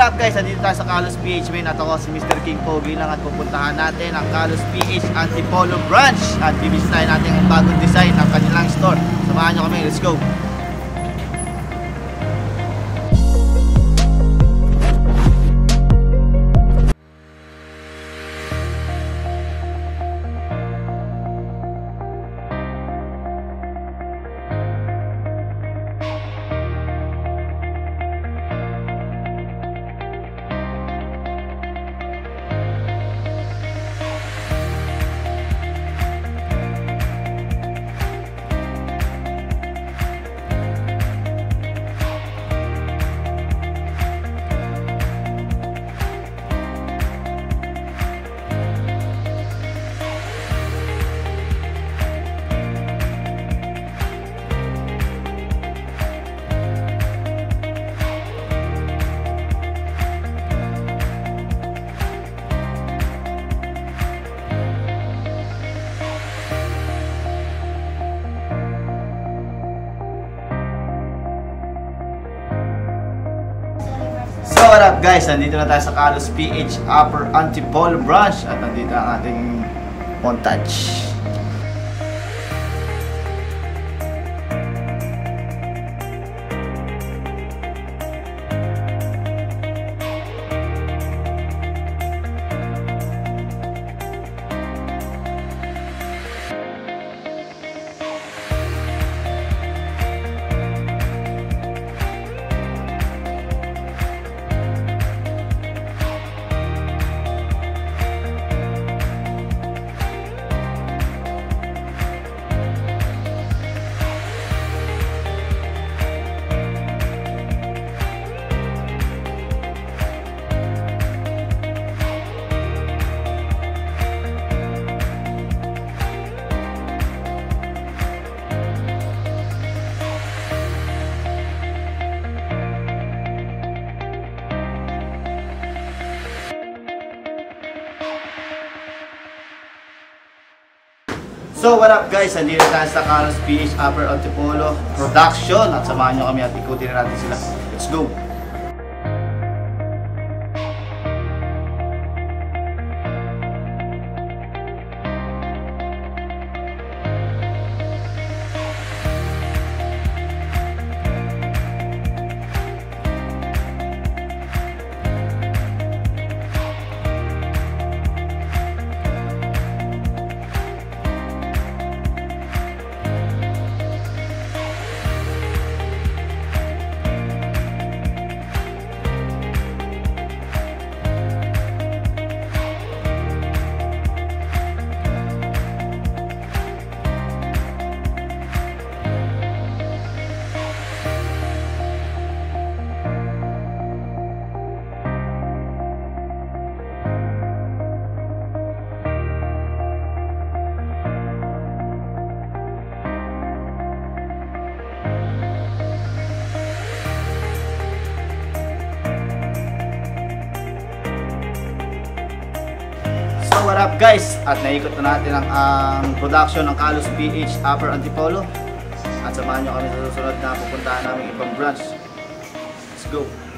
what up guys? Nandito tayo sa Carlos PH Main at ako si Mr. King Pogi lang at pupuntahan natin ang Carlos PH Antipolo Branch at bibisitahin natin ang bagong design ng kanilang store. Samahan nyo kami, let's go! What up guys? Nandito na tayo sa Carlos PH Upper Antipolo Branch at nandito ang ating montage. So what up guys? Nandito tayo sa Carlos PH Upper Antipolo Production at samahan nyo kami at ikutin na natin sila. Let's go! So what up guys? At naikot na natin ang, ang production ng Carlos PH Upper Antipolo. At samahan nyo kami sa susunod na pupuntahan namin ibang branch. Let's go!